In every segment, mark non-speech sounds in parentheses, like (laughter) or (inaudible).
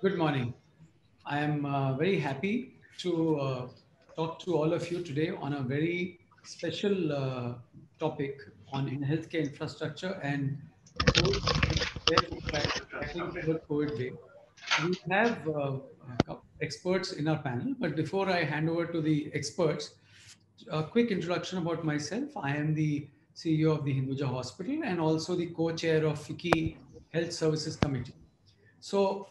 Good morning. I am uh, very happy to uh, talk to all of you today on a very special uh, topic on in healthcare infrastructure and COVID way. We have uh, experts in our panel, but before I hand over to the experts, a quick introduction about myself. I am the CEO of the Hinduja Hospital and also the co-chair of FICCI Health Services Committee. So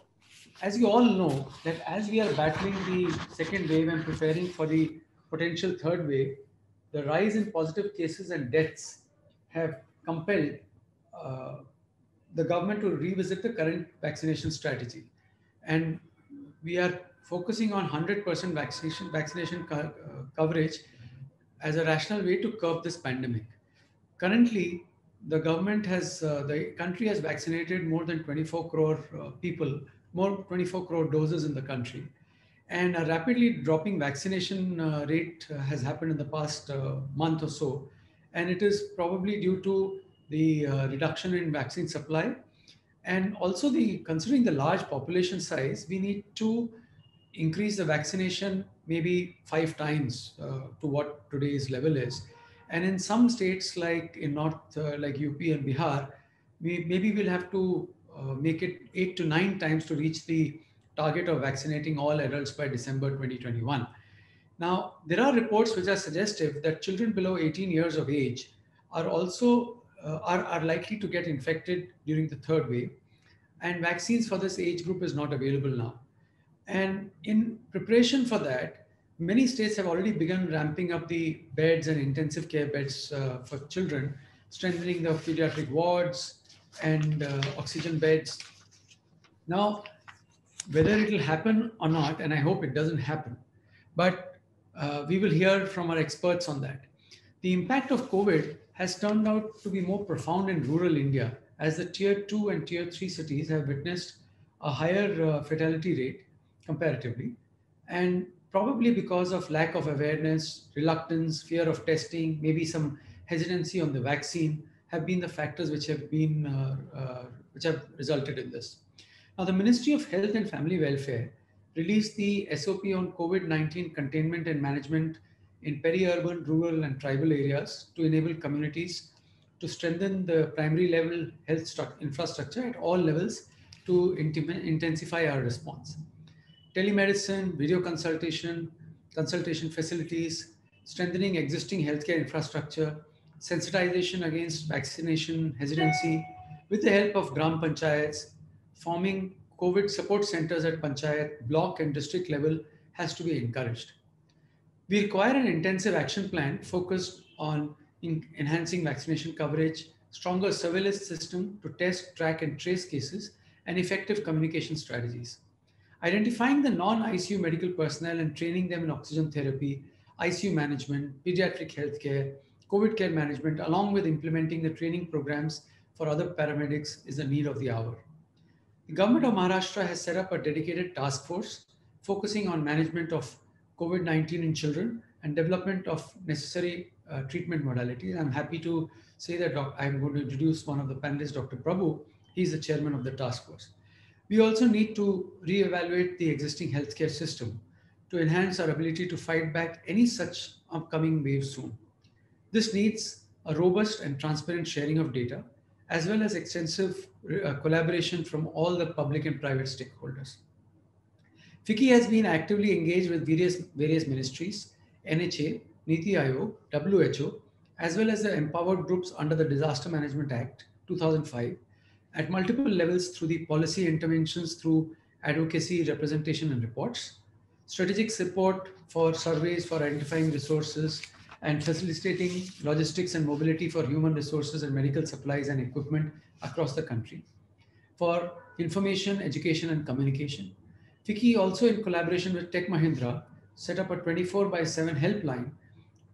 as you all know that as we are battling the second wave and preparing for the potential third wave, the rise in positive cases and deaths have compelled uh, the government to revisit the current vaccination strategy. And we are focusing on 100% vaccination, vaccination co uh, coverage as a rational way to curb this pandemic. Currently, the government has, uh, the country has vaccinated more than 24 crore uh, people, more 24 crore doses in the country. And a rapidly dropping vaccination uh, rate uh, has happened in the past uh, month or so. And it is probably due to the uh, reduction in vaccine supply. And also the, considering the large population size, we need to increase the vaccination maybe five times to what today's level is and in some states like in North, like UP and Bihar, we maybe we'll have to make it eight to nine times to reach the target of vaccinating all adults by December 2021. Now, there are reports which are suggestive that children below 18 years of age are also uh, are, are likely to get infected during the third wave. And vaccines for this age group is not available now. And in preparation for that, many states have already begun ramping up the beds and intensive care beds uh, for children, strengthening the pediatric wards and uh, oxygen beds. Now, whether it will happen or not, and I hope it doesn't happen, but uh, we will hear from our experts on that. The impact of COVID has turned out to be more profound in rural India as the tier two and tier three cities have witnessed a higher uh, fatality rate comparatively. And probably because of lack of awareness, reluctance, fear of testing, maybe some hesitancy on the vaccine have been the factors which have been uh, uh, which have resulted in this. Now, the Ministry of Health and Family Welfare released the SOP on COVID-19 containment and management in peri-urban, rural, and tribal areas to enable communities to strengthen the primary level health infrastructure at all levels to intensify our response telemedicine, video consultation, consultation facilities, strengthening existing healthcare infrastructure, sensitization against vaccination hesitancy, with the help of Gram Panchayats, forming COVID support centers at Panchayat, block, and district level has to be encouraged. We require an intensive action plan focused on enhancing vaccination coverage, stronger surveillance system to test, track, and trace cases, and effective communication strategies identifying the non-ICU medical personnel and training them in oxygen therapy, ICU management, pediatric healthcare, COVID care management, along with implementing the training programs for other paramedics is a need of the hour. The government of Maharashtra has set up a dedicated task force focusing on management of COVID-19 in children and development of necessary uh, treatment modalities. I'm happy to say that I'm going to introduce one of the panelists, Dr. Prabhu. He's the chairman of the task force. We also need to reevaluate the existing healthcare system to enhance our ability to fight back any such upcoming wave soon. This needs a robust and transparent sharing of data, as well as extensive uh, collaboration from all the public and private stakeholders. FICCI has been actively engaged with various, various ministries, NHA, Niti Aayog, WHO, as well as the empowered groups under the Disaster Management Act 2005 at multiple levels through the policy interventions through advocacy, representation, and reports, strategic support for surveys for identifying resources and facilitating logistics and mobility for human resources and medical supplies and equipment across the country, for information, education, and communication. FICCI also in collaboration with Tech Mahindra set up a 24 by 7 helpline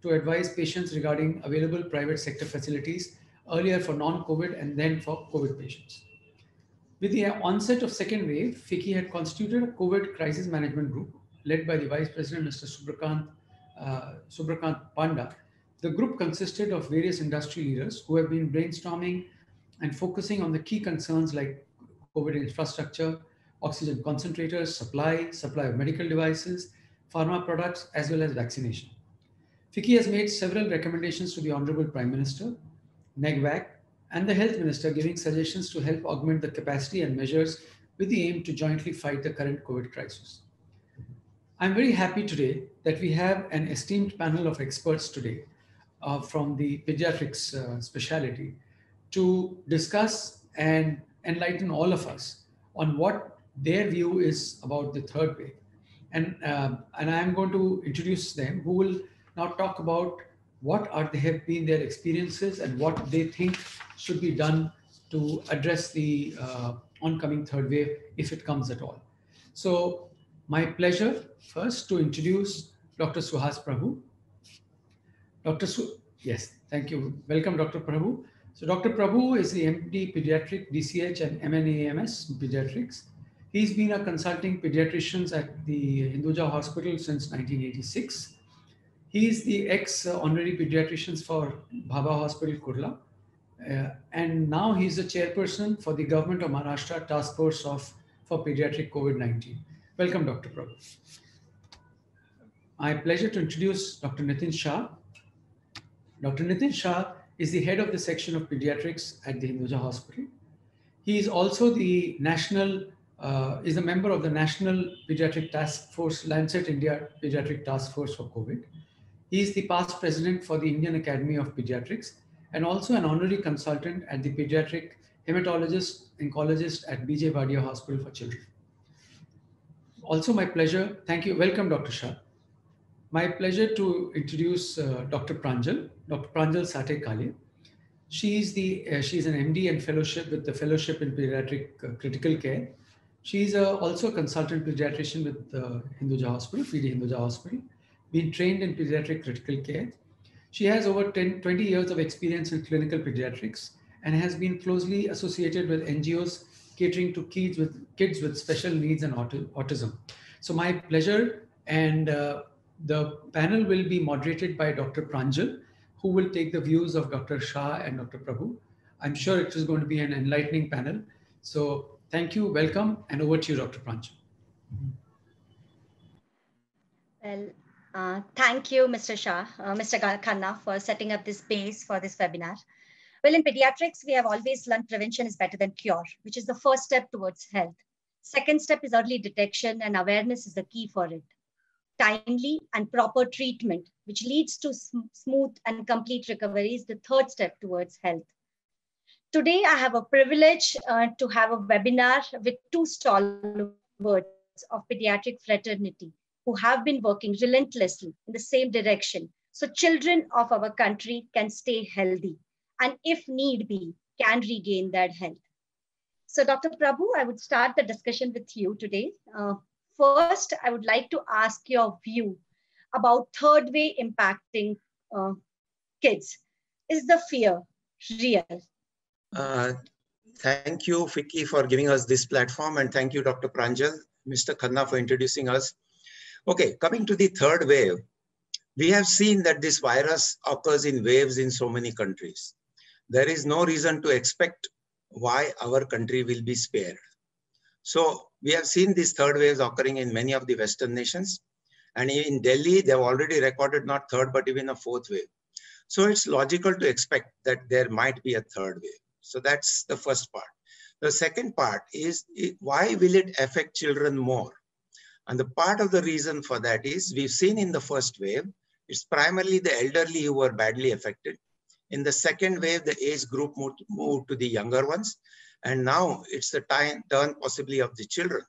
to advise patients regarding available private sector facilities earlier for non-COVID and then for COVID patients. With the onset of second wave, FICCI had constituted a COVID crisis management group led by the Vice President, Mr. Shubhrakant, uh, Shubhrakant Panda. The group consisted of various industry leaders who have been brainstorming and focusing on the key concerns like COVID infrastructure, oxygen concentrators, supply, supply of medical devices, pharma products, as well as vaccination. FICCI has made several recommendations to the Honorable Prime Minister, NEGVAC, and the Health Minister, giving suggestions to help augment the capacity and measures with the aim to jointly fight the current COVID crisis. I'm very happy today that we have an esteemed panel of experts today uh, from the pediatrics uh, specialty to discuss and enlighten all of us on what their view is about the third wave. And, uh, and I'm going to introduce them who will now talk about what are they have been their experiences and what they think should be done to address the uh, oncoming third wave if it comes at all. So my pleasure first to introduce Dr. Suhas Prabhu. Dr. Su yes, thank you. Welcome, Dr. Prabhu. So Dr. Prabhu is the MD Pediatric DCH and MNAMS Pediatrics. He's been a consulting pediatrician at the Hinduja Hospital since 1986. He's the ex-honorary pediatrician for Bhabha Hospital, Kurla. Uh, and now he's the chairperson for the Government of Maharashtra Task Force of, for Pediatric COVID-19. Welcome, Dr. Prabhu. My pleasure to introduce Dr. Nitin Shah. Dr. Nitin Shah is the head of the section of pediatrics at the Hinduja Hospital. He is also the national, uh, is a member of the National Pediatric Task Force, Lancet India Pediatric Task Force for COVID. He is the past president for the Indian Academy of Pediatrics and also an honorary consultant at the pediatric hematologist oncologist at BJ Wadia Hospital for Children also my pleasure. Thank you. Welcome, Dr. Shah. My pleasure to introduce uh, Dr. Pranjal, Dr. Pranjal Sate Kale. She's the uh, she's an MD and fellowship with the Fellowship in Pediatric uh, Critical Care. She's uh, also a consultant pediatrician with uh, Hinduja Hospital, PD Hinduja Hospital. Been trained in pediatric critical care. She has over 10, 20 years of experience in clinical pediatrics and has been closely associated with NGOs catering to kids with kids with special needs and autism. So my pleasure, and uh, the panel will be moderated by Dr. Pranjal, who will take the views of Dr. Shah and Dr. Prabhu. I'm sure it is going to be an enlightening panel. So thank you, welcome, and over to you, Dr. Pranjal. Well, uh, thank you, Mr. Shah, uh, Mr. Khanna, for setting up this space for this webinar. Well, in pediatrics, we have always learned prevention is better than cure, which is the first step towards health. Second step is early detection and awareness is the key for it. Timely and proper treatment, which leads to sm smooth and complete recovery is the third step towards health. Today, I have a privilege uh, to have a webinar with two stalwarts of pediatric fraternity who have been working relentlessly in the same direction so children of our country can stay healthy and if need be, can regain that health. So Dr. Prabhu, I would start the discussion with you today. Uh, first, I would like to ask your view about third wave impacting uh, kids. Is the fear real? Uh, thank you, FICCI, for giving us this platform. And thank you, Dr. Pranjal, Mr. Khanna, for introducing us. Okay, coming to the third wave, we have seen that this virus occurs in waves in so many countries there is no reason to expect why our country will be spared. So we have seen these third waves occurring in many of the Western nations. And in Delhi, they've already recorded not third, but even a fourth wave. So it's logical to expect that there might be a third wave. So that's the first part. The second part is why will it affect children more? And the part of the reason for that is we've seen in the first wave, it's primarily the elderly who were badly affected. In the second wave, the age group moved, moved to the younger ones. And now it's the time, turn possibly of the children.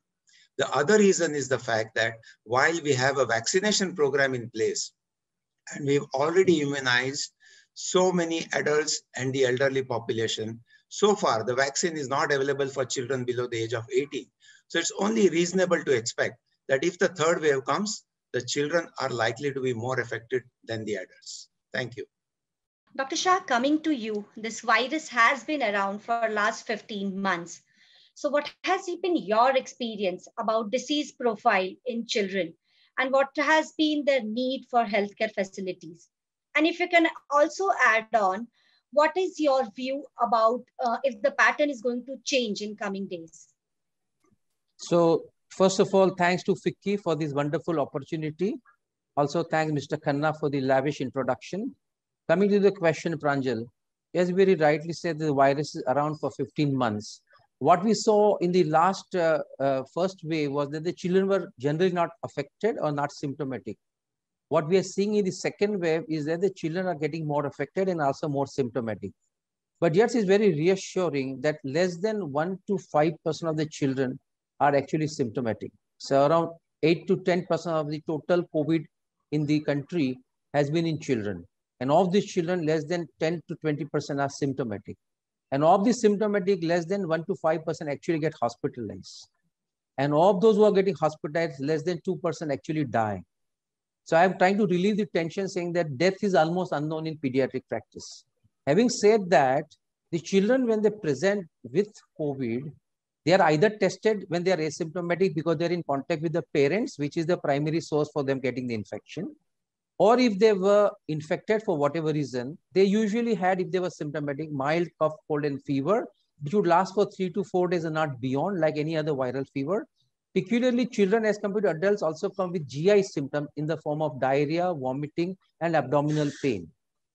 The other reason is the fact that while we have a vaccination program in place, and we've already immunized so many adults and the elderly population, so far the vaccine is not available for children below the age of 18. So it's only reasonable to expect that if the third wave comes, the children are likely to be more affected than the adults. Thank you. Dr. Shah, coming to you, this virus has been around for last 15 months. So what has been your experience about disease profile in children and what has been the need for healthcare facilities? And if you can also add on, what is your view about uh, if the pattern is going to change in coming days? So first of all, thanks to FICCI for this wonderful opportunity. Also thanks Mr. Khanna for the lavish introduction. Coming to the question, Pranjal, as very rightly said, the virus is around for 15 months. What we saw in the last uh, uh, first wave was that the children were generally not affected or not symptomatic. What we are seeing in the second wave is that the children are getting more affected and also more symptomatic. But yet it's very reassuring that less than 1 to 5% of the children are actually symptomatic. So around 8 to 10% of the total COVID in the country has been in children. And of these children, less than 10 to 20% are symptomatic. And of the symptomatic, less than 1 to 5% actually get hospitalized. And of those who are getting hospitalized, less than 2% actually die. So I'm trying to relieve the tension saying that death is almost unknown in pediatric practice. Having said that, the children, when they present with COVID, they are either tested when they are asymptomatic because they're in contact with the parents, which is the primary source for them getting the infection. Or if they were infected for whatever reason, they usually had, if they were symptomatic, mild cough, cold, and fever, which would last for three to four days and not beyond, like any other viral fever. Peculiarly, children as compared to adults also come with GI symptoms in the form of diarrhea, vomiting, and abdominal pain.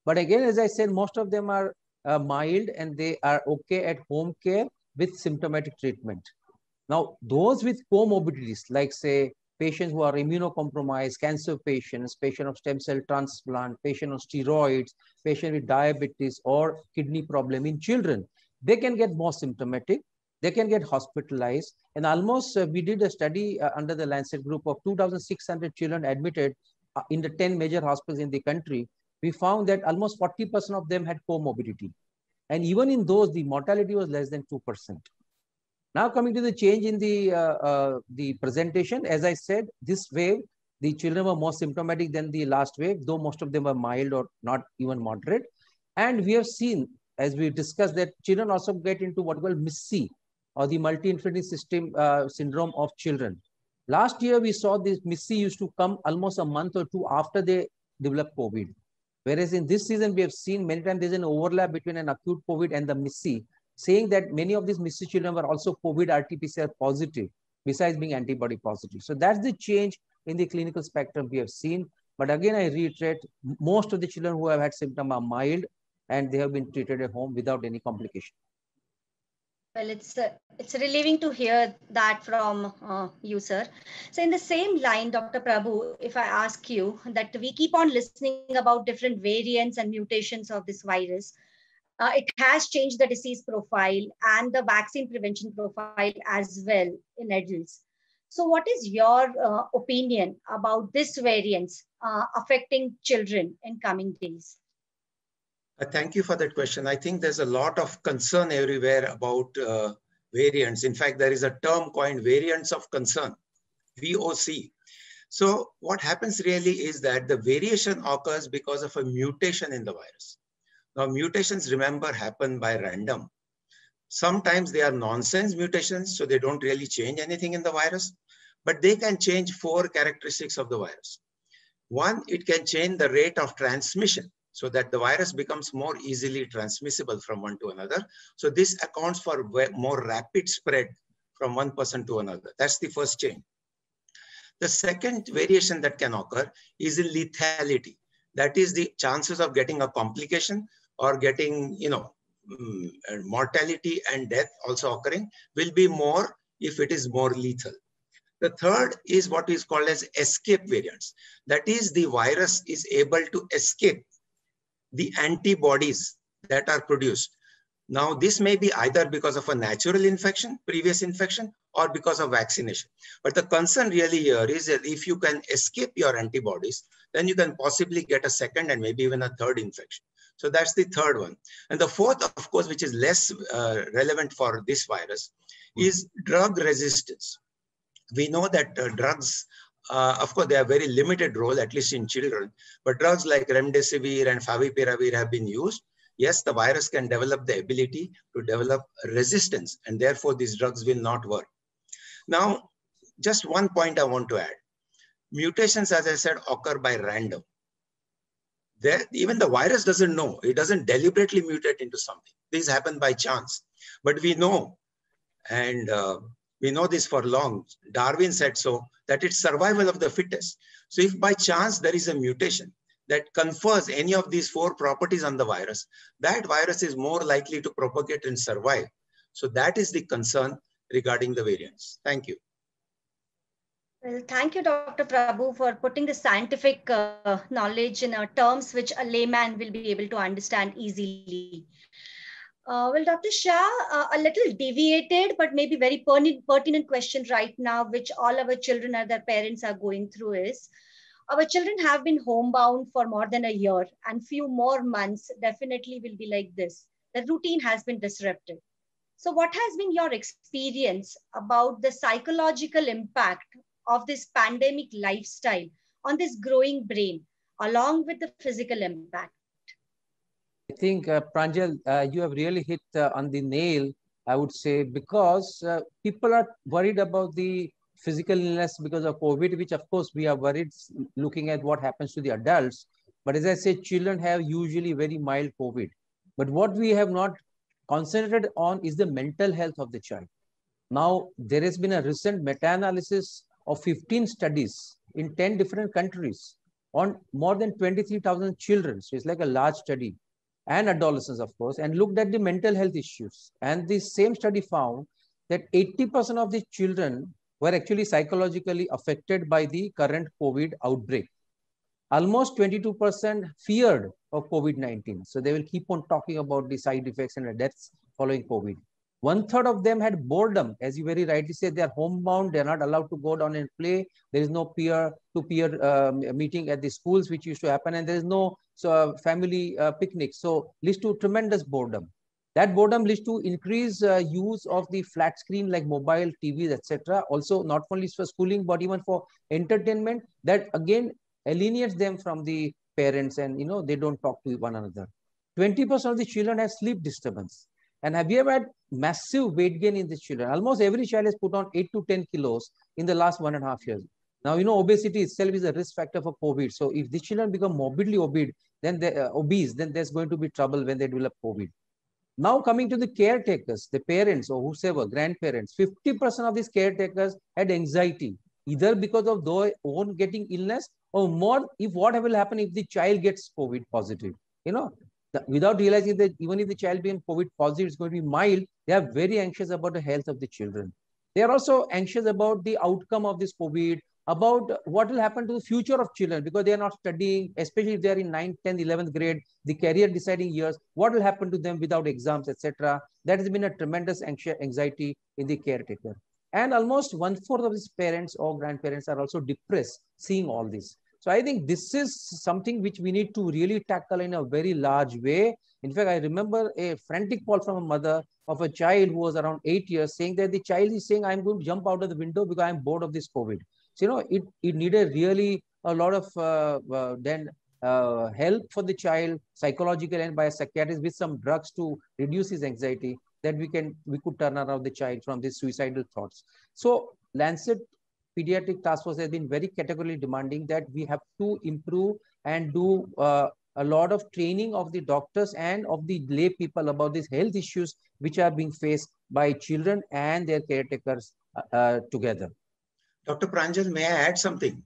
But again, as I said, most of them are uh, mild and they are okay at home care with symptomatic treatment. Now, those with comorbidities, like say patients who are immunocompromised, cancer patients, patient of stem cell transplant, patient on steroids, patient with diabetes or kidney problem in children, they can get more symptomatic. They can get hospitalized. And almost uh, we did a study uh, under the Lancet group of 2,600 children admitted uh, in the 10 major hospitals in the country. We found that almost 40% of them had comorbidity. And even in those, the mortality was less than 2%. Now coming to the change in the, uh, uh, the presentation, as I said, this wave, the children were more symptomatic than the last wave, though most of them were mild or not even moderate. And we have seen, as we discussed, that children also get into what we call MIS-C, or the multi-inflammatory system uh, syndrome of children. Last year, we saw this MIS-C used to come almost a month or two after they developed COVID. Whereas in this season, we have seen many times there's an overlap between an acute COVID and the MIS-C, saying that many of these MIS-C children were also COVID RT-PCR positive, besides being antibody positive. So that's the change in the clinical spectrum we have seen. But again, I reiterate, most of the children who have had symptoms are mild and they have been treated at home without any complication. Well, it's uh, it's relieving to hear that from uh, you, sir. So, in the same line, Dr. Prabhu, if I ask you that we keep on listening about different variants and mutations of this virus, uh, it has changed the disease profile and the vaccine prevention profile as well in adults. So, what is your uh, opinion about this variants uh, affecting children in coming days? Uh, thank you for that question. I think there's a lot of concern everywhere about uh, variants. In fact, there is a term coined variants of concern, VOC. So what happens really is that the variation occurs because of a mutation in the virus. Now mutations, remember, happen by random. Sometimes they are nonsense mutations, so they don't really change anything in the virus, but they can change four characteristics of the virus. One, it can change the rate of transmission so that the virus becomes more easily transmissible from one to another. So this accounts for more rapid spread from one person to another. That's the first change. The second variation that can occur is in lethality. That is the chances of getting a complication or getting, you know, mm, mortality and death also occurring will be more if it is more lethal. The third is what is called as escape variants. That is the virus is able to escape the antibodies that are produced. Now, this may be either because of a natural infection, previous infection, or because of vaccination. But the concern really here is that if you can escape your antibodies, then you can possibly get a second and maybe even a third infection. So that's the third one. And the fourth, of course, which is less uh, relevant for this virus, is drug resistance. We know that uh, drugs uh, of course, they have very limited role, at least in children. But drugs like remdesivir and favipiravir have been used. Yes, the virus can develop the ability to develop resistance, and therefore these drugs will not work. Now, just one point I want to add. Mutations, as I said, occur by random. Even the virus doesn't know. It doesn't deliberately mutate into something. These happen by chance. But we know, and uh, We know this for long. Darwin said so, that it's survival of the fittest. So if by chance there is a mutation that confers any of these four properties on the virus, that virus is more likely to propagate and survive. So that is the concern regarding the variants. Thank you. Well, thank you, Dr. Prabhu, for putting the scientific uh, knowledge in uh, terms which a layman will be able to understand easily. Uh, well, Dr. Shah, uh, a little deviated, but maybe very pertinent question right now, which all our children and their parents are going through is, our children have been homebound for more than a year and few more months definitely will be like this. The routine has been disrupted. So what has been your experience about the psychological impact of this pandemic lifestyle on this growing brain along with the physical impact? I think, uh, Pranjal, uh, you have really hit uh, on the nail, I would say, because uh, people are worried about the physical illness because of COVID, which of course we are worried looking at what happens to the adults. But as I said, children have usually very mild COVID. But what we have not concentrated on is the mental health of the child. Now, there has been a recent meta-analysis of 15 studies in 10 different countries on more than 23,000 children. So it's like a large study and adolescents, of course, and looked at the mental health issues. And the same study found that 80% of the children were actually psychologically affected by the current COVID outbreak. Almost 22% feared of COVID-19. So they will keep on talking about the side effects and the deaths following COVID. One third of them had boredom. As you very rightly said, they are homebound. They're not allowed to go down and play. There is no peer-to-peer um, meeting at the schools, which used to happen. And there is no so, family uh, picnic. So leads to tremendous boredom. That boredom leads to increased uh, use of the flat screen like mobile, TVs, etc. Also, not only for schooling, but even for entertainment. That again alienates them from the parents and, you know, they don't talk to one another. 20% of the children have sleep disturbance. And have you ever had massive weight gain in the children? Almost every child has put on 8 to 10 kilos in the last one and a half years. Now, you know, obesity itself is a risk factor for COVID. So if the children become morbidly obese, then they, uh, obese, then there's going to be trouble when they develop COVID. Now coming to the caretakers, the parents or whosoever, grandparents, 50% of these caretakers had anxiety, either because of their own getting illness or more if what will happen if the child gets COVID positive. You know, the, without realizing that even if the child being COVID positive is going to be mild, they are very anxious about the health of the children. They are also anxious about the outcome of this COVID, about what will happen to the future of children because they are not studying, especially if they are in 9th, 10th, 11th grade, the career deciding years, what will happen to them without exams, etc. That has been a tremendous anxiety in the caretaker. And almost one fourth of these parents or grandparents are also depressed seeing all this. So I think this is something which we need to really tackle in a very large way. In fact, I remember a frantic call from a mother of a child who was around eight years saying that the child is saying, I'm going to jump out of the window because I'm bored of this COVID. So, you know, it, it needed really a lot of uh, uh, then uh, help for the child, psychological and by a psychiatrist with some drugs to reduce his anxiety that we can we could turn around the child from these suicidal thoughts. So Lancet Pediatric Task Force has been very categorically demanding that we have to improve and do uh, a lot of training of the doctors and of the lay people about these health issues which are being faced by children and their caretakers uh, uh together. Dr. Pranjal, may I add something?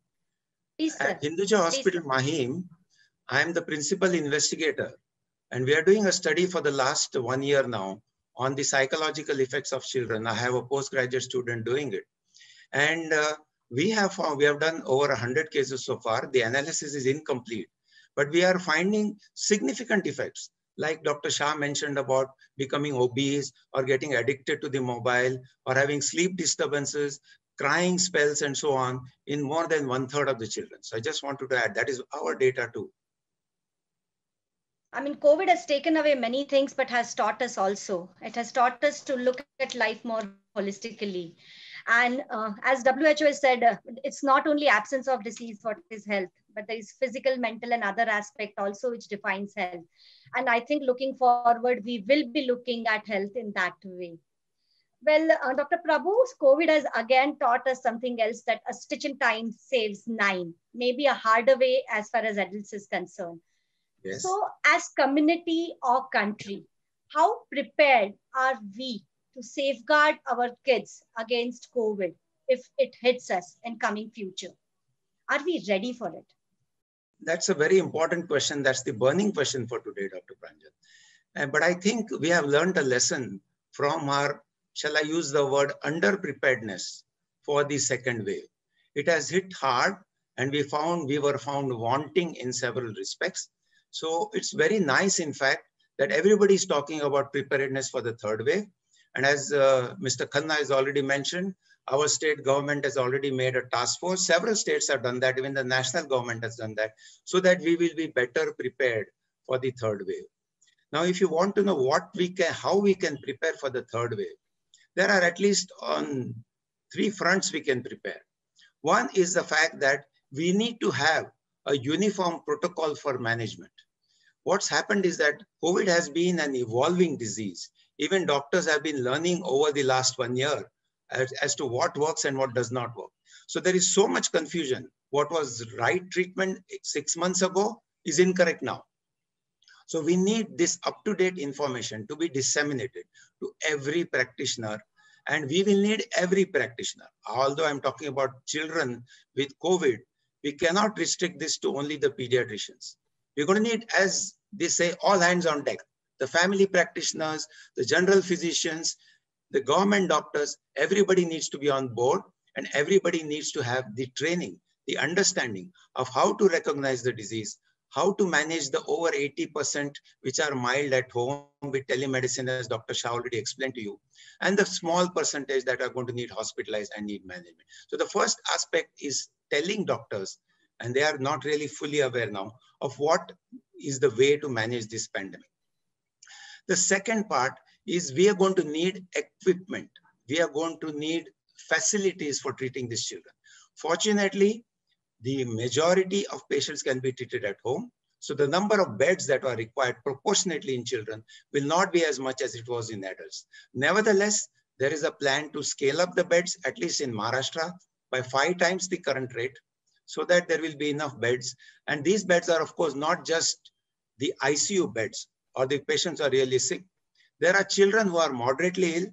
Please, sir. At Hinduja Hospital, Please, Mahim, I am the principal investigator. And we are doing a study for the last one year now on the psychological effects of children. I have a postgraduate student doing it. And uh, we have found, we have done over 100 cases so far. The analysis is incomplete, but we are finding significant effects like Dr. Shah mentioned about becoming obese or getting addicted to the mobile or having sleep disturbances, crying spells and so on in more than one third of the children. So I just wanted to add that is our data too. I mean, COVID has taken away many things, but has taught us also. It has taught us to look at life more holistically. And uh, as WHO has said, uh, it's not only absence of disease what is health, but there is physical, mental, and other aspect also which defines health. And I think looking forward, we will be looking at health in that way. Well, uh, Dr. Prabhu's COVID has again taught us something else that a stitch in time saves nine, maybe a harder way as far as adults is concerned. Yes. So as community or country, how prepared are we to safeguard our kids against COVID if it hits us in coming future? Are we ready for it? That's a very important question. That's the burning question for today, Dr. Pranjal. Uh, but I think we have learned a lesson from our, shall I use the word under-preparedness for the second wave. It has hit hard and we found we were found wanting in several respects. So it's very nice, in fact, that everybody is talking about preparedness for the third wave. And as uh, Mr. Khanna has already mentioned, our state government has already made a task force. Several states have done that. Even the national government has done that so that we will be better prepared for the third wave. Now, if you want to know what we can, how we can prepare for the third wave, there are at least on three fronts we can prepare. One is the fact that we need to have a uniform protocol for management. What's happened is that COVID has been an evolving disease. Even doctors have been learning over the last one year as, as to what works and what does not work. So there is so much confusion. What was right treatment six months ago is incorrect now. So we need this up-to-date information to be disseminated to every practitioner and we will need every practitioner. Although I'm talking about children with COVID, we cannot restrict this to only the pediatricians. We're going to need, as they say, all hands on deck. The family practitioners, the general physicians, the government doctors, everybody needs to be on board and everybody needs to have the training, the understanding of how to recognize the disease, how to manage the over 80% which are mild at home with telemedicine as Dr. Shah already explained to you, and the small percentage that are going to need hospitalized and need management. So the first aspect is telling doctors, and they are not really fully aware now, of what is the way to manage this pandemic. The second part is we are going to need equipment. We are going to need facilities for treating these children. Fortunately, the majority of patients can be treated at home. So the number of beds that are required proportionately in children will not be as much as it was in adults. Nevertheless, there is a plan to scale up the beds, at least in Maharashtra, by five times the current rate, so that there will be enough beds. And these beds are, of course, not just the ICU beds or the patients are really sick, there are children who are moderately ill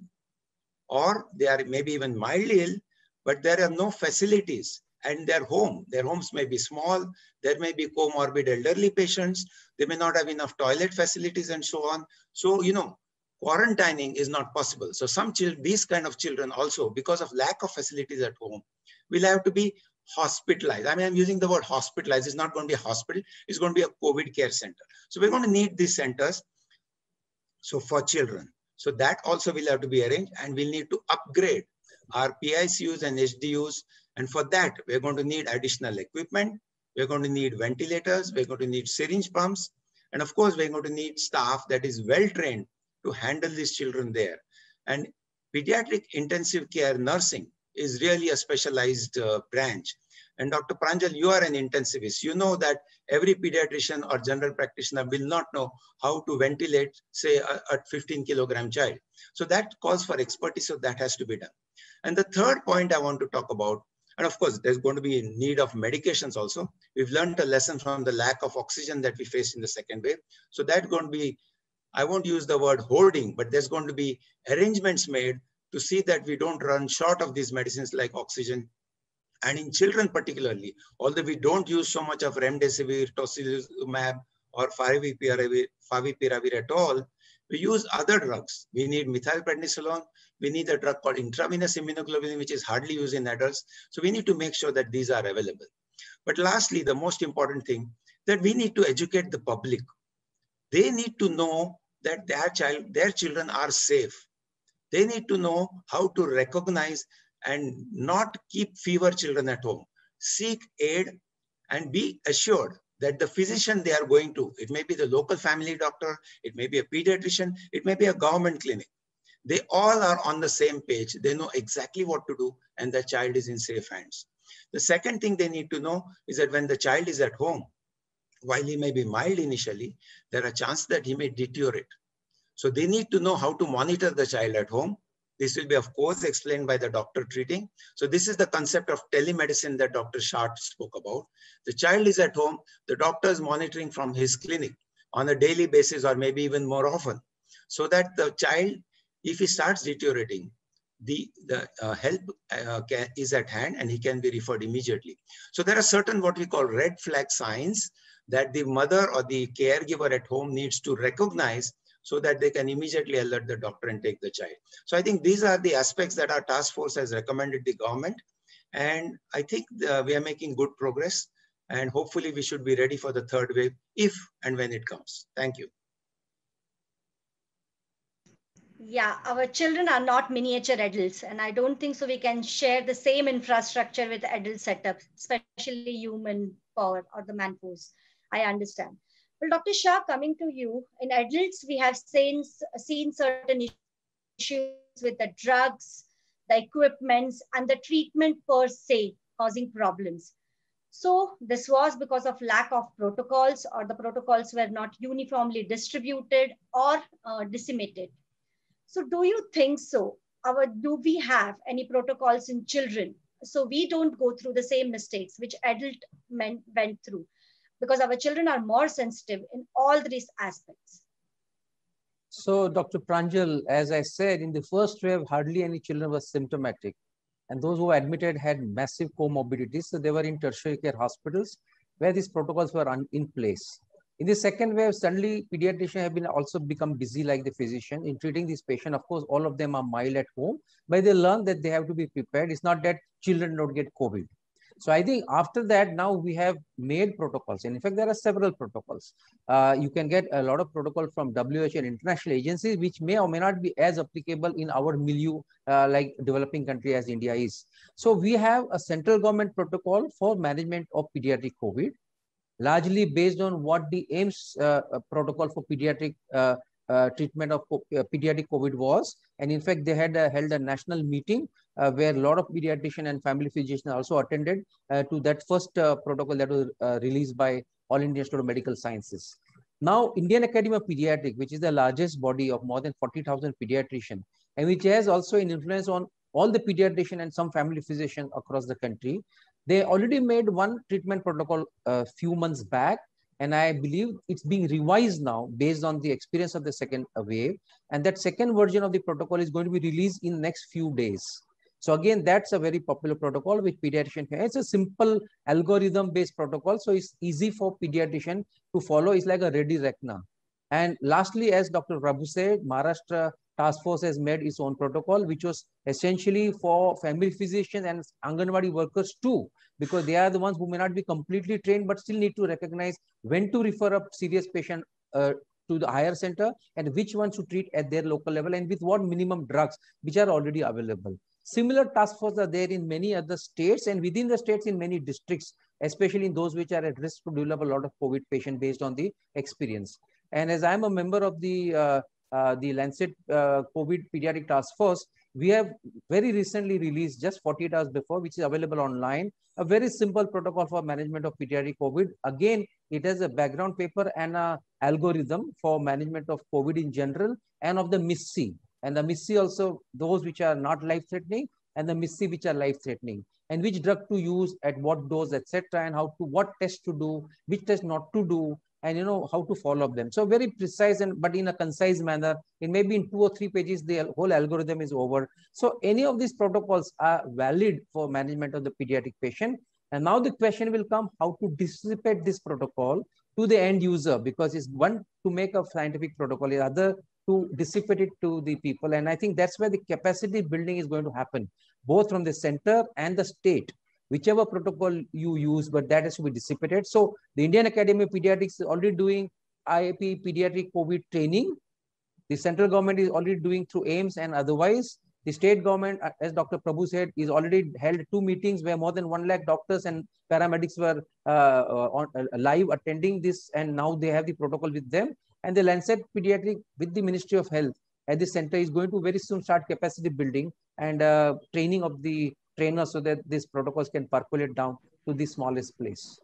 or they are maybe even mildly ill, but there are no facilities and their home. Their homes may be small. There may be comorbid elderly patients. They may not have enough toilet facilities and so on. So, you know, quarantining is not possible. So some children, these kind of children also, because of lack of facilities at home, will have to be hospitalized. I mean, I'm using the word hospitalized. It's not going to be a hospital. It's going to be a COVID care center. So we're going to need these centers so for children. So that also will have to be arranged and we'll need to upgrade our PICUs and HDUs. And for that, we're going to need additional equipment. We're going to need ventilators. We're going to need syringe pumps. And of course, we're going to need staff that is well-trained to handle these children there. And pediatric intensive care nursing is really a specialized uh, branch. And Dr. Pranjal, you are an intensivist. You know that every pediatrician or general practitioner will not know how to ventilate, say, a, a 15 kilogram child. So that calls for expertise, so that has to be done. And the third point I want to talk about, and of course, there's going to be a need of medications also. We've learned a lesson from the lack of oxygen that we faced in the second wave. So that's going to be, I won't use the word hoarding, but there's going to be arrangements made to see that we don't run short of these medicines like oxygen and in children particularly, although we don't use so much of remdesivir, tocilizumab, or favipiravir, favipiravir at all, we use other drugs. We need methylprednisolone. We need a drug called intravenous immunoglobulin, which is hardly used in adults. So we need to make sure that these are available. But lastly, the most important thing, that we need to educate the public. They need to know that their child, their children are safe. They need to know how to recognize and not keep fever children at home. Seek aid and be assured that the physician they are going to, it may be the local family doctor, it may be a pediatrician, it may be a government clinic. They all are on the same page. They know exactly what to do and the child is in safe hands. The second thing they need to know is that when the child is at home, while he may be mild initially, there are chances that he may deteriorate. So they need to know how to monitor the child at home this will be, of course, explained by the doctor treating. So this is the concept of telemedicine that Dr. Shah spoke about. The child is at home, the doctor is monitoring from his clinic on a daily basis or maybe even more often so that the child if he starts deteriorating, the, the uh, help uh, can, is at hand and he can be referred immediately. So there are certain what we call red flag signs that the mother or the caregiver at home needs to recognize so that they can immediately alert the doctor and take the child. So I think these are the aspects that our task force has recommended the government. And I think uh, we are making good progress and hopefully we should be ready for the third wave if and when it comes. Thank you. Yeah, our children are not miniature adults, and I don't think so. We can share the same infrastructure with adult setups, especially human power or the man force. I understand. Well, Dr. Shah, coming to you, in adults, we have seen, seen certain issues with the drugs, the equipments, and the treatment per se causing problems. So this was because of lack of protocols or the protocols were not uniformly distributed or uh, disseminated. So do you think so? Our, do we have any protocols in children? So we don't go through the same mistakes which adult men went through because our children are more sensitive in all these aspects. So Dr. Pranjal, as I said, in the first wave, hardly any children were symptomatic. And those who were admitted had massive comorbidities. So they were in tertiary care hospitals where these protocols were in place. In the second wave, suddenly pediatricians have been also become busy like the physician in treating this patient. Of course, all of them are mild at home, but they learn that they have to be prepared. It's not that children don't get COVID. So I think after that, now we have made protocols. And in fact, there are several protocols. Uh, you can get a lot of protocol from WHO and international agencies, which may or may not be as applicable in our milieu, uh, like developing country as India is. So we have a central government protocol for management of pediatric COVID largely based on what the AIIMS uh, protocol for pediatric uh, uh, treatment of uh, pediatric COVID was. And in fact, they had uh, held a national meeting where a lot of pediatrician and family physicians also attended to that first protocol that was released by All India Institute of Medical Sciences. Now, Indian Academy of Pediatrics, which is the largest body of more than 40,000 pediatricians, and which has also an influence on all the pediatrician and some family physicians across the country, they already made one treatment protocol a few months back, and I believe it's being revised now based on the experience of the second wave. And that second version of the protocol is going to be released in next few days. So again, that's a very popular protocol with pediatrician. It's a simple algorithm-based protocol, so it's easy for pediatrician to follow. It's like a ready reckoner. And lastly, as Dr. Prabhu said, Maharashtra task force has made its own protocol, which was essentially for family physicians and Anganwadi workers too, because they are the ones who may not be completely trained, but still need to recognize when to refer a serious patient uh, to the higher center and which ones to treat at their local level and with what minimum drugs which are already available. Similar task forces are there in many other states and within the states in many districts, especially in those which are at risk to develop a lot of COVID patient based on the experience. And as I'm a member of the uh, uh, the Lancet uh, COVID Pediatric Task Force, we have very recently released just 48 hours before, which is available online, a very simple protocol for management of pediatric COVID. Again, it has a background paper and a algorithm for management of COVID in general and of the MIS-C. And the MIS-C also, those which are not life-threatening and the MIS-C which are life-threatening and which drug to use at what dose, etc., and how to, what test to do, which test not to do, and you know how to follow up them. So very precise and but in a concise manner. It may be in two or three pages, the whole algorithm is over. So any of these protocols are valid for management of the pediatric patient. And now the question will come how to dissipate this protocol to the end user because it's one to make a scientific protocol, the other to dissipate it to the people. And I think that's where the capacity building is going to happen, both from the center and the state whichever protocol you use, but that has to be dissipated. So the Indian Academy of Pediatrics is already doing IAP pediatric COVID training. The central government is already doing through AIIMS and otherwise. The state government, uh, as Dr. Prabhu said, is already held two meetings where more than one lakh doctors and paramedics were uh, uh on, uh, live attending this, and now they have the protocol with them. And the Lancet Pediatric with the Ministry of Health at the center is going to very soon start capacity building and uh, training of the trainers so that these protocols can percolate down to the smallest place.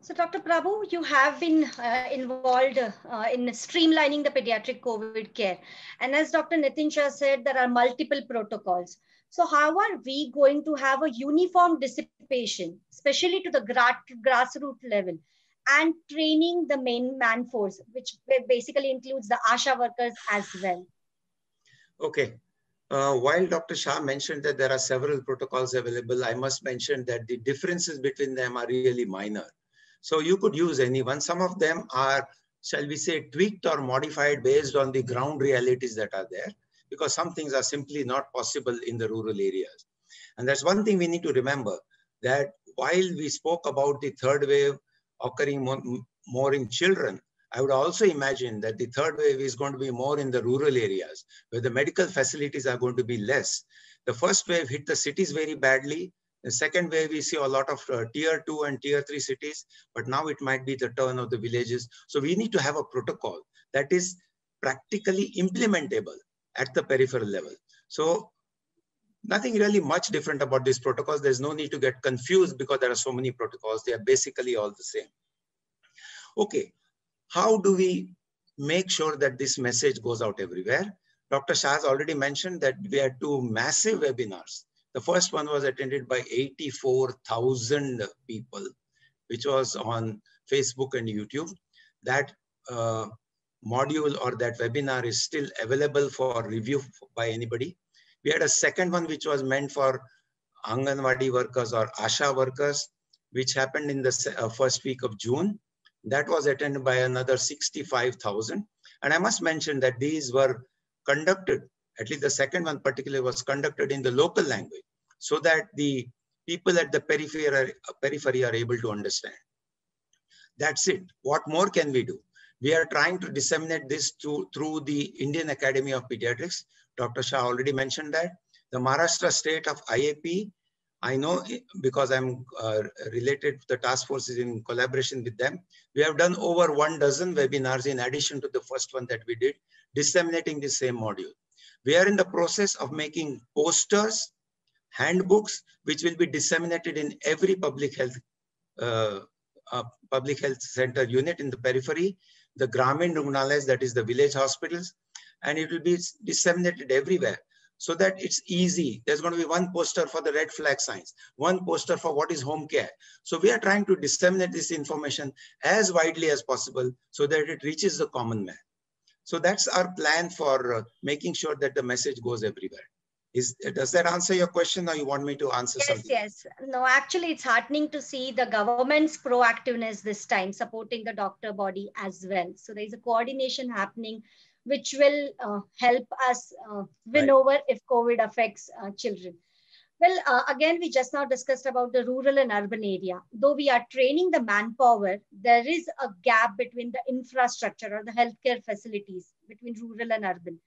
So, Dr. Prabhu, you have been uh, involved uh, in streamlining the pediatric COVID care. And as Dr. Nitin Shah said, there are multiple protocols. So, how are we going to have a uniform dissipation, especially to the gra- grassroots level, and training the main man force, which basically includes the ASHA workers as well? Okay. Uh, while Dr. Shah mentioned that there are several protocols available, I must mention that the differences between them are really minor. So you could use any one. Some of them are, shall we say, tweaked or modified based on the ground realities that are there, because some things are simply not possible in the rural areas. And that's one thing we need to remember, that while we spoke about the third wave occurring more, more in children, I would also imagine that the third wave is going to be more in the rural areas where the medical facilities are going to be less. The first wave hit the cities very badly. The second wave, we see a lot of uh, tier two and tier three cities, but now it might be the turn of the villages. So we need to have a protocol that is practically implementable at the peripheral level. So nothing really much different about these protocols. There's no need to get confused because there are so many protocols. They are basically all the same. Okay, how do we make sure that this message goes out everywhere? Dr. Shah has already mentioned that we had two massive webinars. The first one was attended by 84,000 people, which was on Facebook and YouTube. That uh, module or that webinar is still available for review by anybody. We had a second one, which was meant for Anganwadi workers or ASHA workers, which happened in the uh, first week of June. That was attended by another 65,000. And I must mention that these were conducted, at least the second one particularly was conducted in the local language so that the people at the periphery are, periphery are able to understand. That's it. What more can we do? We are trying to disseminate this to, through the Indian Academy of Pediatrics. Dr. Shah already mentioned that. The Maharashtra state of IAP I know because I'm uh, related to the task forces in collaboration with them. We have done over one dozen webinars in addition to the first one that we did, disseminating the same module. We are in the process of making posters, handbooks, which will be disseminated in every public health uh, uh, public health center unit in the periphery, the Gramin Rugnalayas, that is the village hospitals, and it will be disseminated everywhere so that it's easy. There's going to be one poster for the red flag signs, one poster for what is home care. So we are trying to disseminate this information as widely as possible so that it reaches the common man. So that's our plan for uh, making sure that the message goes everywhere. Is, does that answer your question or you want me to answer yes, something? Yes, No, actually it's heartening to see the government's proactiveness this time, supporting the doctor body as well. So there's a coordination happening which will uh, help us uh, win right. over if COVID affects uh, children. Well, uh, again, we just now discussed about the rural and urban area. Though we are training the manpower, there is a gap between the infrastructure or the healthcare facilities between rural and urban.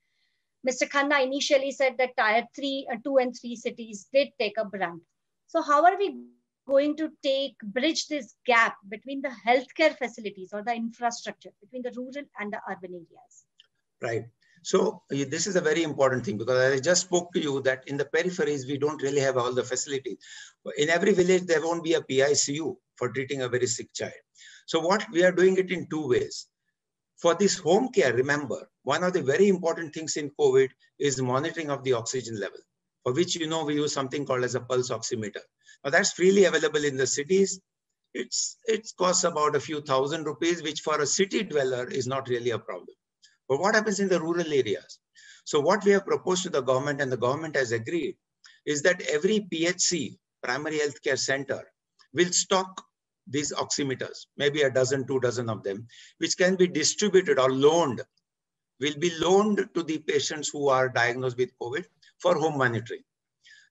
Mr. Khanna initially said that tier three, uh, two and three cities did take a brunt. So how are we going to take, bridge this gap between the healthcare facilities or the infrastructure between the rural and the urban areas? Right? So this is a very important thing because I just spoke to you that in the peripheries, we don't really have all the facilities. In every village, there won't be a PICU for treating a very sick child. So what we are doing it in two ways. For this home care, remember, one of the very important things in COVID is monitoring of the oxygen level, for which you know we use something called as a pulse oximeter. Now that's freely available in the cities. It's it costs about a few thousand rupees, which for a city dweller is not really a problem. But what happens in the rural areas? So what we have proposed to the government and the government has agreed is that every PHC, primary healthcare center, will stock these oximeters, maybe a dozen, two dozen of them, which can be distributed or loaned, will be loaned to the patients who are diagnosed with COVID for home monitoring.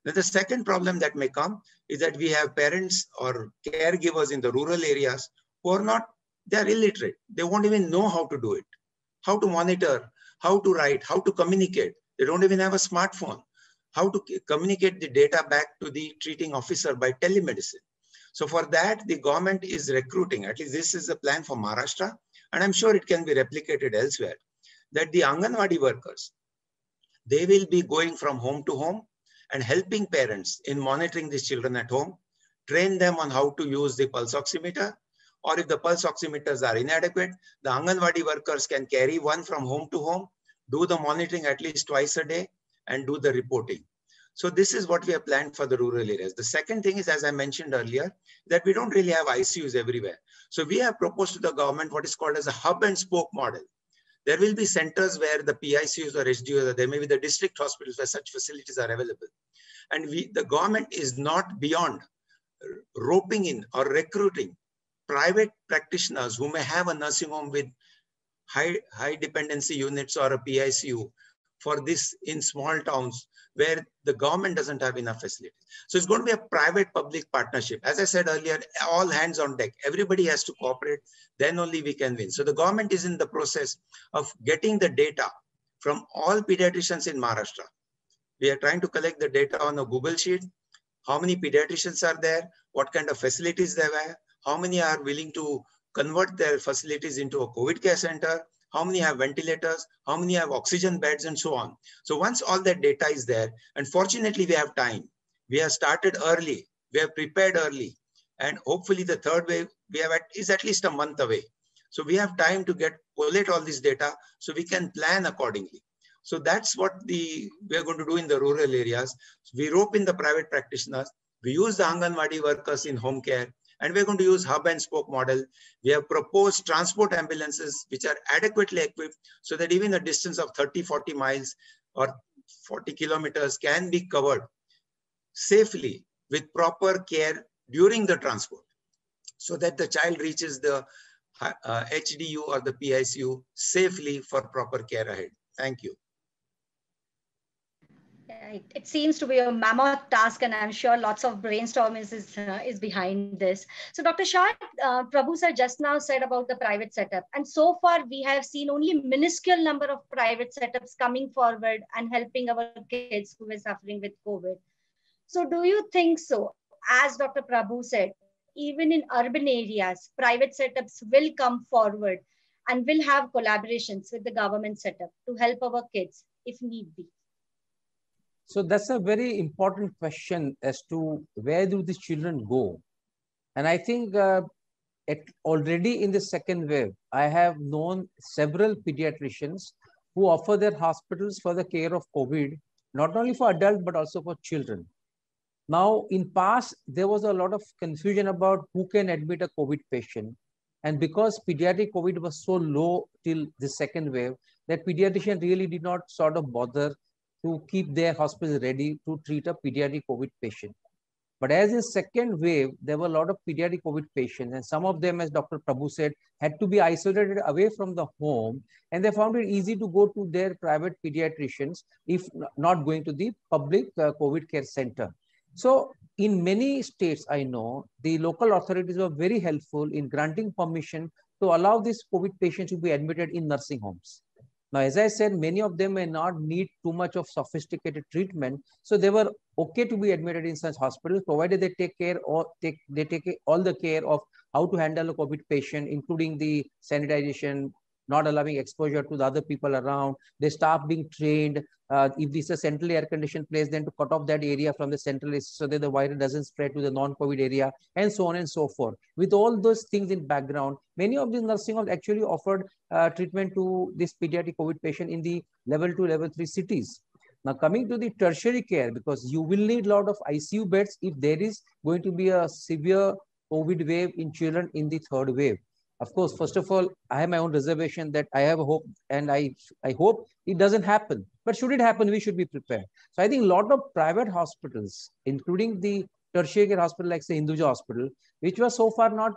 Then the second problem that may come is that we have parents or caregivers in the rural areas who are not, they're illiterate. They won't even know how to do it how to monitor, how to write, how to communicate. They don't even have a smartphone. How to communicate the data back to the treating officer by telemedicine. So for that, the government is recruiting, at least this is a plan for Maharashtra, and I'm sure it can be replicated elsewhere, that the Anganwadi workers, they will be going from home to home and helping parents in monitoring these children at home, train them on how to use the pulse oximeter, or if the pulse oximeters are inadequate, the Anganwadi workers can carry one from home to home, do the monitoring at least twice a day, and do the reporting. So this is what we have planned for the rural areas. The second thing is, as I mentioned earlier, that we don't really have ICUs everywhere. So we have proposed to the government what is called as a hub and spoke model. There will be centers where the PICUs or HDUs, or there may be the district hospitals where such facilities are available. And we, the government is not beyond roping in or recruiting private practitioners who may have a nursing home with high, high dependency units or a PICU for this in small towns where the government doesn't have enough facilities. So it's going to be a private-public partnership. As I said earlier, all hands on deck. Everybody has to cooperate. Then only we can win. So the government is in the process of getting the data from all pediatricians in Maharashtra. We are trying to collect the data on a Google sheet. How many pediatricians are there? What kind of facilities they have? How many are willing to convert their facilities into a COVID care center? how many have ventilators, how many have oxygen beds, and so on. So once all that data is there, and fortunately we have time, we have started early, we have prepared early, and hopefully the third wave we have at, is at least a month away. So we have time to get collate all this data so we can plan accordingly. So that's what the we are going to do in the rural areas. We rope in the private practitioners. We use the Anganwadi workers in home care. And we're going to use hub and spoke model. We have proposed transport ambulances, which are adequately equipped so that even a distance of 30, 40 miles or 40 kilometers can be covered safely with proper care during the transport so that the child reaches the uh, HDU or the PICU safely for proper care ahead. Thank you it, seems to be a mammoth task, and I'm sure lots of brainstorming is is, uh, is behind this. So, Dr. Shah, uh, Prabhu sir just now said about the private setup, and so far we have seen only minuscule number of private setups coming forward and helping our kids who are suffering with COVID. So, do you think so? As Dr. Prabhu said, even in urban areas, private setups will come forward and will have collaborations with the government setup to help our kids if need be. So that's a very important question as to where do these children go? And I think uh, already in the second wave, I have known several pediatricians who offer their hospitals for the care of COVID, not only for adults, but also for children. Now, in past, there was a lot of confusion about who can admit a COVID patient. And because pediatric COVID was so low till the second wave, that pediatrician really did not sort of bother to keep their hospitals ready to treat a pediatric COVID patient. But as in second wave, there were a lot of pediatric COVID patients, and some of them, as Dr. Prabhu said, had to be isolated away from the home, and they found it easy to go to their private pediatricians if not going to the public uh, COVID care center. So in many states, I know, the local authorities were very helpful in granting permission to allow these COVID patients to be admitted in nursing homes. Now, as I said, many of them may not need too much of sophisticated treatment. So they were okay to be admitted in such hospitals, provided they take care or take they take all the care of how to handle a COVID patient, including the sanitization, not allowing exposure to the other people around, They stop being trained. Uh, if this is a centrally air conditioned place, then to cut off that area from the central so that the virus doesn't spread to the non-COVID area, and so on and so forth. With all those things in background, many of these nursing homes actually offered uh, treatment to this pediatric COVID patient in the level two, level three cities. Now coming to the tertiary care, because you will need a lot of ICU beds if there is going to be a severe COVID wave in children in the third wave. Of course, first of all, I have my own reservation that I have a hope and I, I hope it doesn't happen. But should it happen, we should be prepared. So I think a lot of private hospitals, including the tertiary hospital like say Hinduja Hospital, which was so far not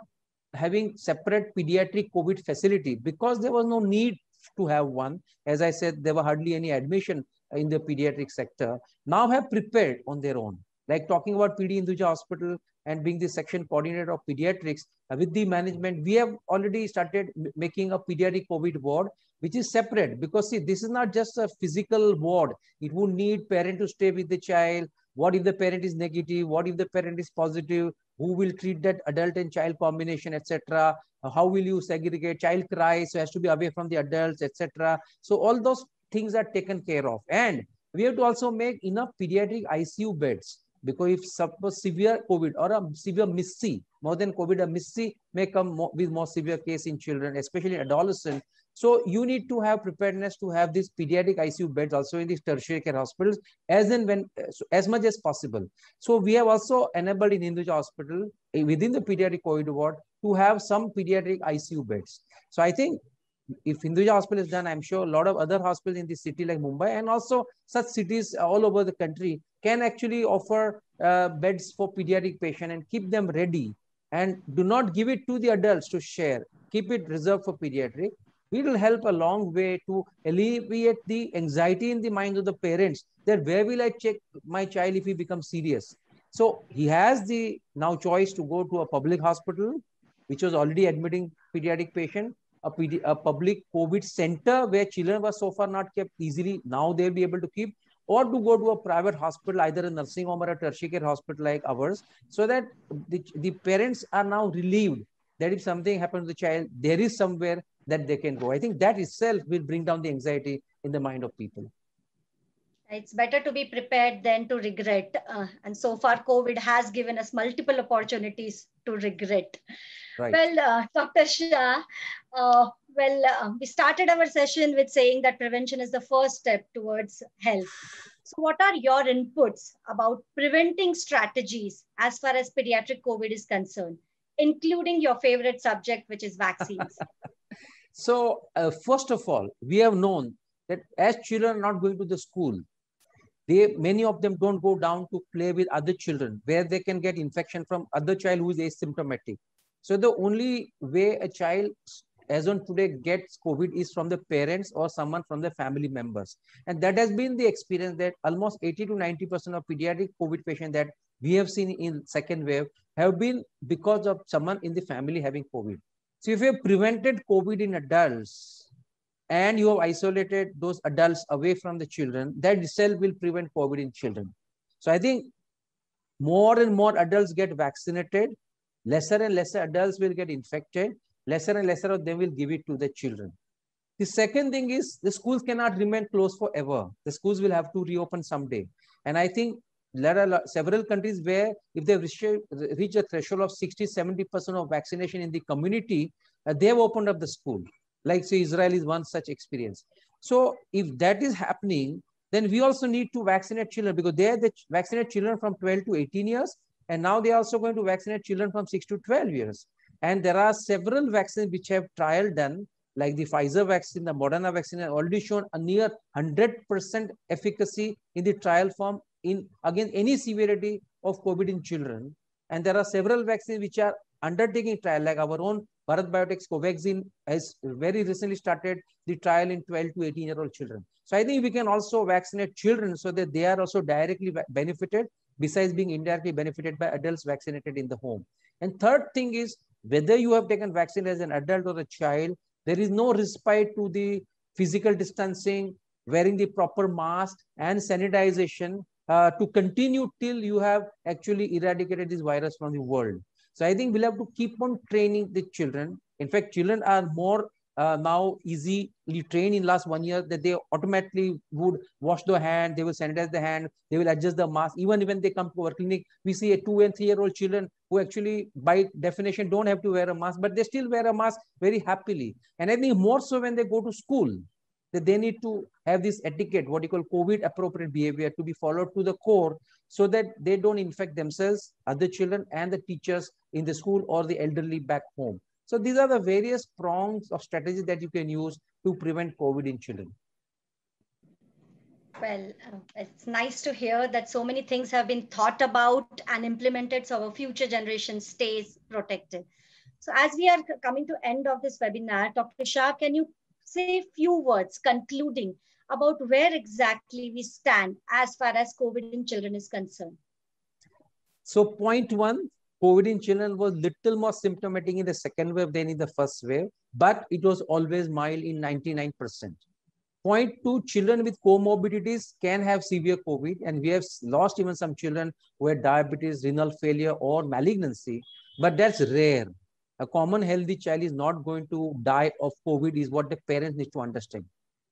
having separate pediatric COVID facility because there was no need to have one. As I said, there were hardly any admission in the pediatric sector. Now have prepared on their own. Like talking about PD Hinduja Hospital, and being the section coordinator of pediatrics uh, with the management, we have already started making a pediatric COVID ward, which is separate because see, this is not just a physical ward. It would need parent to stay with the child. What if the parent is negative? What if the parent is positive? Who will treat that adult and child combination, etc. Uh, how will you segregate? Child cries, so has to be away from the adults, etc. So all those things are taken care of. And we have to also make enough pediatric ICU beds because if suppose severe COVID or a severe MIS-C, more than COVID, a MIS-C may come more, with more severe case in children, especially adolescents. So you need to have preparedness to have these pediatric ICU beds also in these tertiary care hospitals as and when as much as possible. So we have also enabled in Hinduja Hospital eh, within the pediatric COVID ward to have some pediatric ICU beds. So I think if Hinduja Hospital is done, I'm sure a lot of other hospitals in the city like Mumbai and also such cities all over the country can actually offer uh, beds for pediatric patient and keep them ready and do not give it to the adults to share. Keep it reserved for pediatric. It will help a long way to alleviate the anxiety in the minds of the parents that where will I check my child if he becomes serious? So he has the now choice to go to a public hospital, which was already admitting pediatric patient, a, PD, a public COVID center where children were so far not kept easily. Now they'll be able to keep or to go to a private hospital, either a nursing home or a tertiary care hospital like ours, so that the, the parents are now relieved that if something happens to the child, there is somewhere that they can go. I think that itself will bring down the anxiety in the mind of people. It's better to be prepared than to regret. Uh, and so far, COVID has given us multiple opportunities to regret. Right. Well, uh, Dr. Shah, uh, well, uh, we started our session with saying that prevention is the first step towards health. So, what are your inputs about preventing strategies as far as pediatric COVID is concerned, including your favorite subject, which is vaccines? (laughs) so, uh, first of all, we have known that as children are not going to the school, they many of them don't go down to play with other children where they can get infection from other child who is asymptomatic. So the only way a child as on today gets covid is from the parents or someone from the family members. And that has been the experience that almost 80 to 90 percent of pediatric covid patients that we have seen in second wave have been because of someone in the family having covid. So if you have prevented covid in adults and you have isolated those adults away from the children, that itself will prevent COVID in children. So I think more and more adults get vaccinated, lesser and lesser adults will get infected, lesser and lesser of them will give it to the children. The second thing is the schools cannot remain closed forever. The schools will have to reopen someday. And I think there are several countries where if they reach, a threshold of 60, 70% of vaccination in the community, uh, they have opened up the school like say Israel is one such experience. So if that is happening, then we also need to vaccinate children because they are the vaccinate children from 12 to 18 years. And now they are also going to vaccinate children from 6 to 12 years. And there are several vaccines which have trial done, like the Pfizer vaccine, the Moderna vaccine, have already shown a near 100% efficacy in the trial form in, again, any severity of COVID in children. And there are several vaccines which are undertaking trial, like our own Bharat Biotech's Covaxin has very recently started the trial in 12 to 18 year old children. So I think we can also vaccinate children so that they are also directly benefited besides being indirectly benefited by adults vaccinated in the home. And third thing is whether you have taken vaccine as an adult or a child, there is no respite to the physical distancing, wearing the proper mask and sanitization uh, to continue till you have actually eradicated this virus from the world. So I think we'll have to keep on training the children. In fact, children are more uh, now easily trained in last one year that they automatically would wash their hand, they will sanitize the hand, they will adjust the mask. Even when they come to our clinic, we see a two and three year old children who actually by definition don't have to wear a mask, but they still wear a mask very happily. And I think more so when they go to school, that they need to have this etiquette, what you call COVID appropriate behavior to be followed to the core so that they don't infect themselves, other children and the teachers in the school or the elderly back home. So these are the various prongs of strategies that you can use to prevent COVID in children. Well, uh, it's nice to hear that so many things have been thought about and implemented so our future generation stays protected. So as we are coming to end of this webinar, Dr. Shah, can you say a few words concluding about where exactly we stand as far as COVID in children is concerned? So point one, COVID in children was little more symptomatic in the second wave than in the first wave, but it was always mild in 99%. Point two, children with comorbidities can have severe COVID, and we have lost even some children who had diabetes, renal failure, or malignancy, but that's rare. A common healthy child is not going to die of COVID is what the parents need to understand.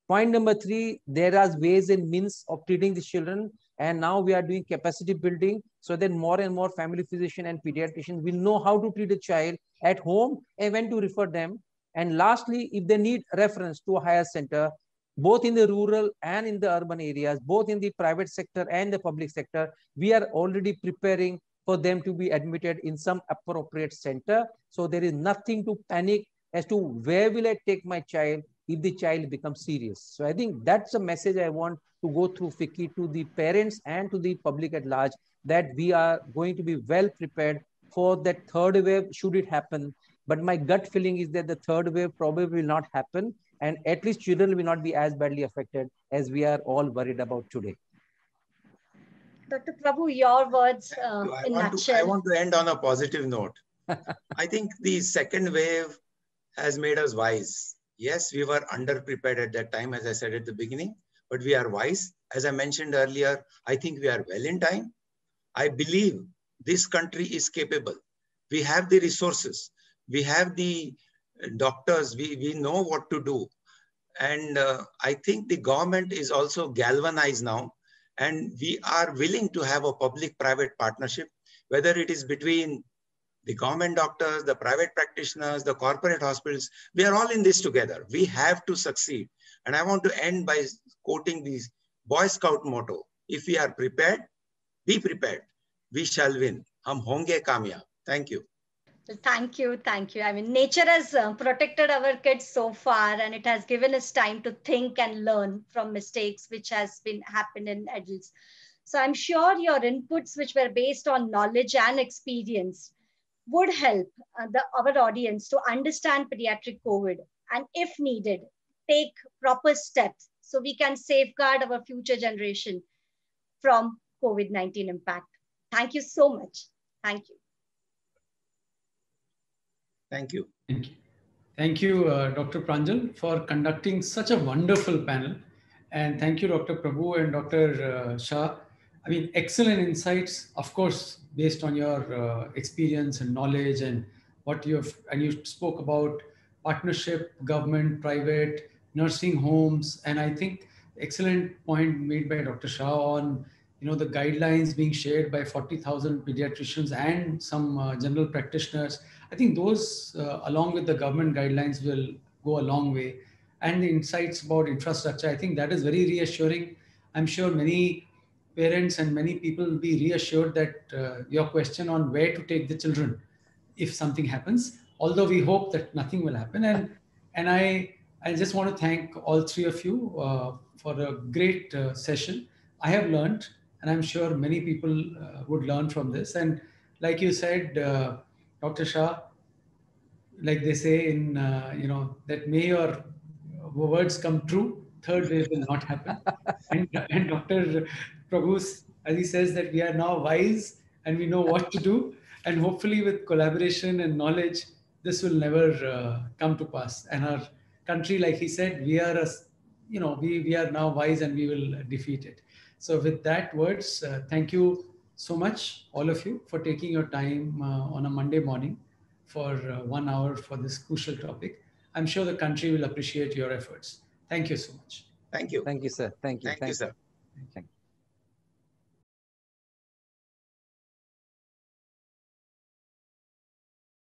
Point number three, there are ways and means of treating the children and now we are doing capacity building so that more and more family physician and pediatricians will know how to treat a child at home and when to refer them. And lastly, if they need reference to a higher center, both in the rural and in the urban areas, both in the private sector and the public sector, we are already preparing for them to be admitted in some appropriate center. So there is nothing to panic as to where will I take my child if the child becomes serious. So I think that's a message I want to go through FICCI to the parents and to the public at large that we are going to be well prepared for that third wave should it happen. But my gut feeling is that the third wave probably will not happen and at least children will not be as badly affected as we are all worried about today. Dr. Prabhu, your words uh, I in want nutshell. I want to end on a positive note. (laughs) I think the second wave has made us wise. Yes, we were underprepared at that time, as I said at the beginning, but we are wise. As I mentioned earlier, I think we are well in time. I believe this country is capable. We have the resources. We have the doctors. We, we know what to do. And uh, I think the government is also galvanized now. And we are willing to have a public-private partnership, whether it is between the government doctors, the private practitioners, the corporate hospitals, we are all in this together. We have to succeed. And I want to end by quoting the Boy Scout motto. If we are prepared, be prepared. We shall win. Hum honge kamyab. Thank you. Thank you. Thank you. I mean, nature has uh, protected our kids so far, and it has given us time to think and learn from mistakes which has been happened in adults. So I'm sure your inputs, which were based on knowledge and experience, would help uh, the, our audience to understand pediatric COVID and, if needed, take proper steps so we can safeguard our future generation from COVID 19 impact. Thank you so much. Thank you. Thank you. Thank you. Thank you, uh, Dr. Pranjal, for conducting such a wonderful panel. And thank you, Dr. Prabhu and Dr. Uh, Shah. I mean, excellent insights, of course, based on your uh, experience and knowledge and what you have, and you spoke about partnership, government, private, nursing homes. And I think excellent point made by Dr. Shah on, you know, the guidelines being shared by 40,000 pediatricians and some uh, general practitioners. I think those, uh, along with the government guidelines, will go a long way. And the insights about infrastructure, I think that is very reassuring. I'm sure many parents and many people will be reassured that uh, your question on where to take the children if something happens, although we hope that nothing will happen. And, and I, I just want to thank all three of you uh, for a great uh, session. I have learned, and I'm sure many people uh, would learn from this. And like you said, uh, Dr. Shah, like they say in, uh, you know, that may your words come true, third wave will not happen. (laughs) and, and Dr. Prabhu, as he says, that we are now wise and we know what to do. And hopefully, with collaboration and knowledge, this will never uh, come to pass. And our country, like he said, we are a, you know, we, we are now wise and we will defeat it. So, with that words, uh, thank you so much, all of you, for taking your time uh, on a Monday morning for uh, one hour for this crucial topic. I'm sure the country will appreciate your efforts. Thank you so much. Thank you. Thank you, sir. Thank you. Thank, you, sir. Thank you.